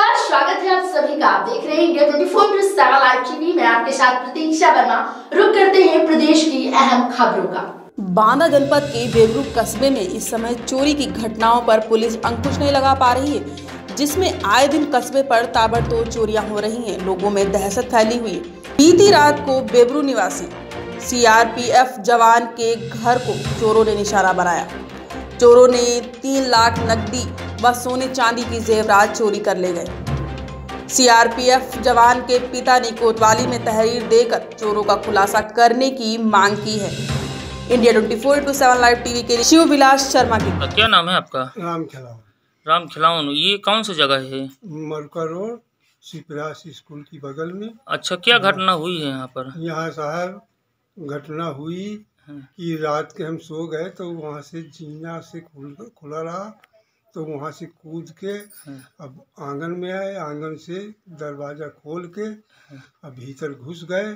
नमस्कार, स्वागत है आप सभी का। आप देख रहे हैं India twenty four news live TV में आपके साथ प्रतीक्षा वर्मा। रुक करते हैं प्रदेश की अहम खबरों का। बांदा जनपद के बेबरू कस्बे में इस समय चोरी की घटनाओं पर पुलिस अंकुश नहीं लगा पा रही है, जिसमें आए दिन कस्बे पर ताबड़तोड़ चोरियाँ हो रही हैं। लोगों में दहशत फैली हुई। बीती रात को बेबरू निवासी सीआरपीएफ जवान के घर को चोरों ने निशाना बनाया। चोरों ने तीन लाख नकदी व सोने चांदी की जेवरात चोरी कर ले गए। सीआरपीएफ जवान के पिता ने कोतवाली में तहरीर देकर चोरों का खुलासा करने की मांग की है। India twenty four to seven live TV के लिए शिव विलास शर्मा की। क्या नाम है आपका? राम खिलाओ राम खिलावन ये कौन सी जगह है? मरका रोड सिपरास स्कूल की बगल में। अच्छा क्या घटना हुई है यहाँ पर? यहाँ साहब घटना हुई कि रात के हम सो गए तो वहाँ से जीना से खुल खुला रहा। तो वहाँ से कूद के अब आँगन में आए। आँगन से दरवाज़ा खोल के अब भीतर घुस गए।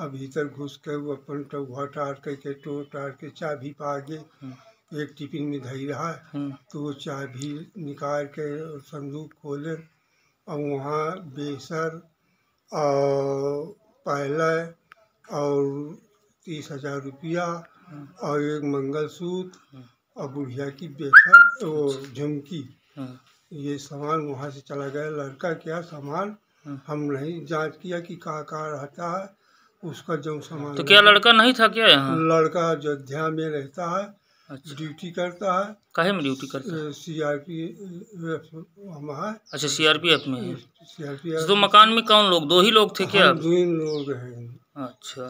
अब भीतर घुस के वो अपन टौहा टार के टो टार के चाबी पा गे हम्म, एक टिफ़िन में धई रहा। तो वो चाबी निकाल के संदूक खोले। और वहाँ बेसर और पहले और तीस हज़ार रुपया और एक मंगलसूत्र और बुढ़िया की बेसर वो झुमकी। हम्म, ये सामान वहाँ से चला गया। लड़का क्या सामान। हम नहीं जाँच किया कि कहाँ कहाँ रहता है। उसका जो सामान तो क्या लड़का नहीं था क्या यहाँ? लड़का अयोध्या में रहता है अच्छा। ड्यूटी करता है। काहे में ड्यूटी करता है? सी आर पी हमारा अच्छा सीआरपीएफ में है। सी आर पी तो मकान में कौन लोग? दो ही लोग थे क्या दो ही लोग हैं। अच्छा।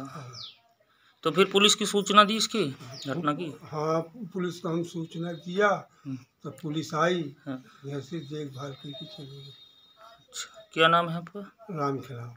तो फिर पुलिस की सूचना दी इसकी घटना की? हाँ पुलिस को हम सूचना दिया हम्म, तो पुलिस आई हाँ, जैसे देखभाल करके चली गई। अच्छा क्या नाम है आपका? राम खिलाफ